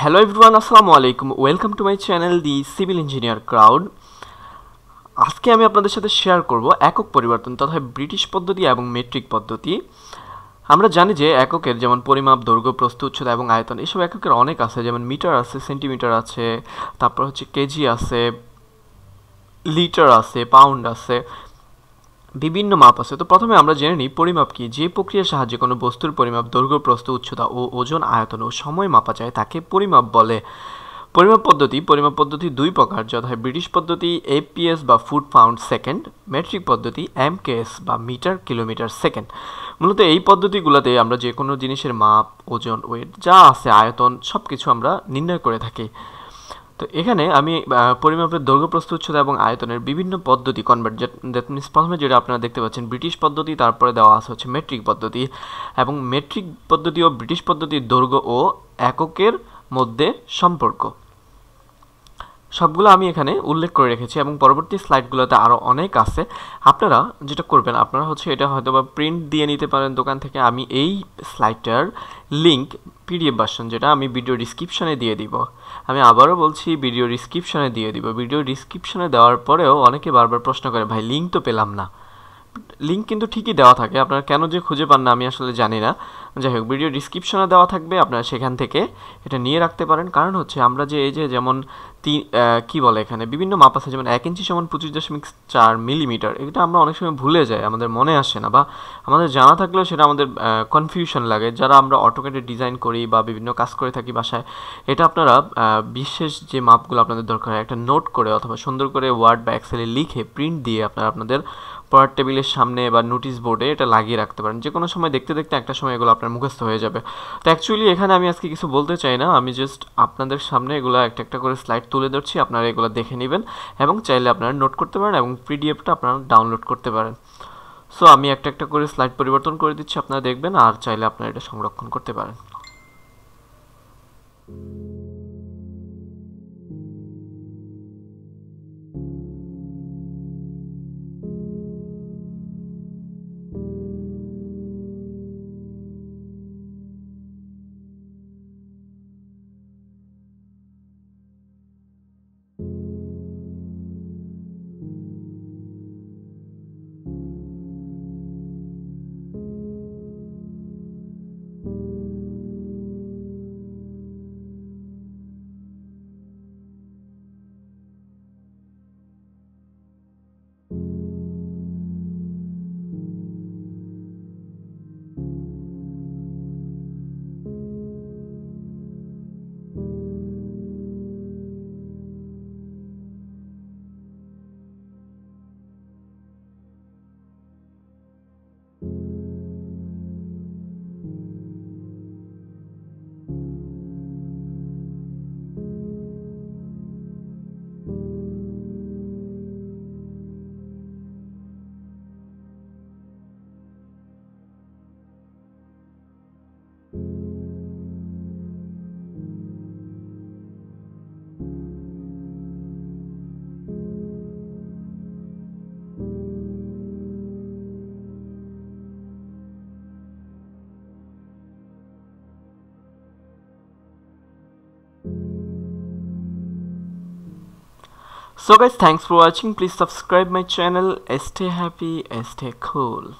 Hello everyone আসসালামু আলাইকুম welcome to my channel the civil engineer crowd আজকে আমি আপনাদের সাথে শেয়ার করব একক পরিবর্তন তথা ব্রিটিশ পদ্ধতি এবং মেট্রিক পদ্ধতি। আমরা জানি যে এককের যেমন পরিমাপ, দৈর্ঘ্য, প্রস্থ, উচ্চতা এবং আয়তন, এসব এককের অনেক আছে, যেমন মিটার আছে, সেন্টিমিটার আছে, তারপর হচ্ছে কেজি আছে, লিটার আছে, পাউন্ড আছে। বিভিন্ন মাপ আছে। তো প্রথমে আমরা জেনে নিই পরিমাপ কি। যে প্রক্রিয়ার সাহায্যে কোনো বস্তুর পরিমাপ দৈর্ঘ্য প্রস্থ উচ্চতা ও ওজন, আয়তন ও সময় মাপা যায় তাকে পরিমাপ বলে। পরিমাপ পদ্ধতি পরিমাপ পদ্ধতি দুই প্রকার যথা ব্রিটিশ পদ্ধতি এপিএস বা ফুট পাউন্ড সেকেন্ড, মেট্রিক পদ্ধতি এমকেএস বা মিটার, কিলোমিটার সেকেন্ড। মূলত এই পদ্ধতিগুলোতে আমরা যে কোনো জিনিসের মাপ, ওজন ওয়েট যা আছে আয়তন সব কিছু আমরা নির্ণয় করে থাকি। তো এখানে আমি পরিমাপের দৈর্ঘ্য প্রস্থ উচ্চতা এবং আয়তনের বিভিন্ন পদ্ধতি কনভার্ট দ্যাট মিনস প্রথমে যেটা আপনারা দেখতে পাচ্ছেন ব্রিটিশ পদ্ধতি, তারপরে দেওয়া আছে হচ্ছে মেট্রিক পদ্ধতি এবং মেট্রিক পদ্ধতি ও ব্রিটিশ পদ্ধতির দৈর্ঘ্য ও এককের মধ্যে সম্পর্ক। সবগুলো আমি এখানে উল্লেখ করে রেখেছি এবং পরবর্তী স্লাইডগুলোতে আরও অনেক আছে। আপনারা যেটা করবেন, আপনারা হচ্ছে এটা হয়তো বা প্রিন্ট দিয়ে নিতে পারেন দোকান থেকে। আমি এই স্লাইডটার লিঙ্ক পিডিএফ ভার্সন যেটা আমি ভিডিও ডিসক্রিপশানে দিয়ে দিব। আমি আবারও বলছি ভিডিও ডিসক্রিপশানে দিয়ে দিব। ভিডিও ডিসক্রিপশানে দেওয়ার পরেও অনেকে বারবার প্রশ্ন করে, ভাই লিঙ্ক তো পেলাম না। লিঙ্ক কিন্তু ঠিকই দেওয়া থাকে। আপনারা কেন যে খুঁজে পান না, আমি আসলে জানি না। যাই হোক ভিডিও ডিসক্রিপশনে দেওয়া থাকবে, আপনারা সেখান থেকে এটা নিয়ে রাখতে পারেন। কারণ হচ্ছে, আমরা যে, এই যে যেমন তিন কী বলে এখানে, বিভিন্ন মাপ আছে, যেমন এক ইঞ্চি সমান পঁচিশ দশমিক চার মিলিমিটার এটা আমরা অনেক সময় ভুলে যাই, আমাদের মনে আসে না, বা আমাদের জানা থাকলেও সেটা আমাদের কনফিউশন লাগে। যারা আমরা অটোকেটে ডিজাইন করি বা বিভিন্ন কাজ করে থাকি বাসায়, এটা আপনারা বিশেষ যে মাপগুলো আপনাদের দরকার হয়, একটা নোট করে অথবা সুন্দর করে ওয়ার্ড বা এক্সেলে লিখে প্রিন্ট দিয়ে আপনারা আপনাদের পড়ার টেবিলের সামনে বা নোটিশ বোর্ডে এটা লাগিয়ে রাখতে পারেন। যে কোনো সময় দেখতে দেখতে একটা সময় এগুলো আপনার মুখস্থ হয়ে যাবে। তো অ্যাকচুয়ালি এখানে আমি আজকে কিছু বলতে চাই না, আমি জাস্ট আপনাদের সামনে এগুলো একটা একটা করে স্লাইড তুলে ধরছি, আপনারা এগুলো দেখে নেবেন এবং চাইলে আপনারা নোট করতে পারেন এবং পিডিএফটা আপনারা ডাউনলোড করতে পারেন। সো আমি একটা একটা করে স্লাইড পরিবর্তন করে দিচ্ছি, আপনারা দেখবেন আর চাইলে আপনারা এটা সংরক্ষণ করতে পারেন। So guys, thanks for watching. Please subscribe my channel. Stay happy, stay cool.